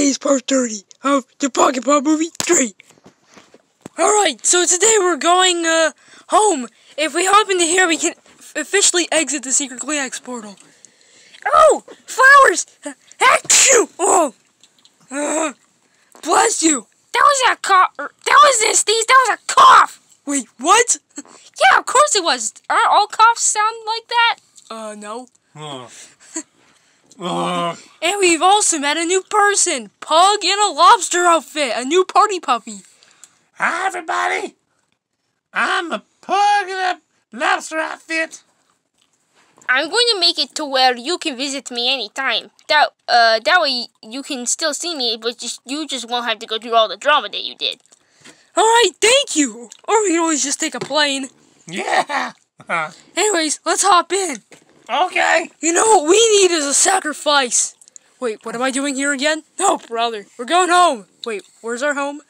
today's part 30 of the Pocket Pups Movie 3. Alright, so today we're going uh, home. If we hop into here, we can officially exit the Secret Gleex portal. Oh! Flowers! Achoo! Oh! Uh, bless you! That was a cough. That was this, Steve. That was a cough. Wait, what? Yeah, of course it was. Aren't all coughs sound like that? Uh, no. Ugh. Ugh. And we've also met a new person. Pug in a lobster outfit. A new party puppy. Hi, everybody. I'm a pug in a lobster outfit. I'm going to make it to where you can visit me anytime. That uh, that way you can still see me, but just you just won't have to go through all the drama that you did. Alright, thank you. Or we can always just take a plane. Yeah. Anyways, let's hop in. Okay. You know what we need is a sacrifice. Wait, what am I doing here again? No, brother. We're going home. Wait, where's our home?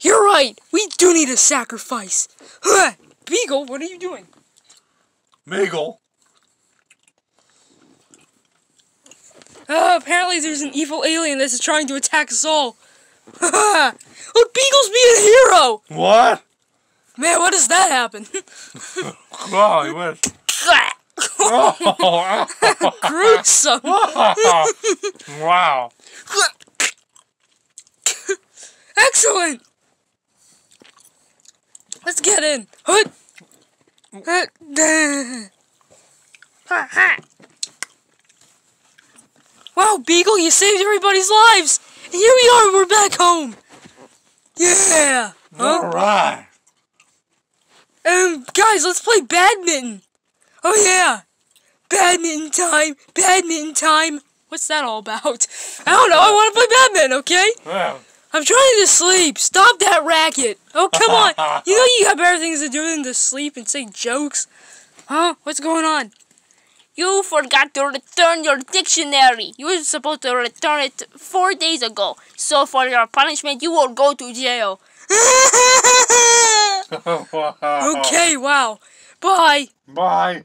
You're right. We do need a sacrifice. Huh. Beagle, what are you doing? Meagle. Uh, apparently there's an evil alien that's trying to attack us all. Look, Beagle's being a hero. What? Man, what does that happen? Oh, he went. Oh, Gruesome. wow. Excellent. Let's get in. Hood. Hood. Ha ha. Wow, Beagle, you saved everybody's lives. And here we are, we're back home. Yeah. All Huh? right. Um, guys, let's play badminton. Oh yeah. Badminton time. Badminton time. What's that all about? I don't know. I want to play badminton, okay? Well, I'm trying to sleep. Stop that racket. Oh, come on. You know you have better things to do than to sleep and say jokes. Huh? What's going on? You forgot to return your dictionary. You were supposed to return it four days ago. So for your punishment, you will go to jail. okay, wow. Bye. Bye.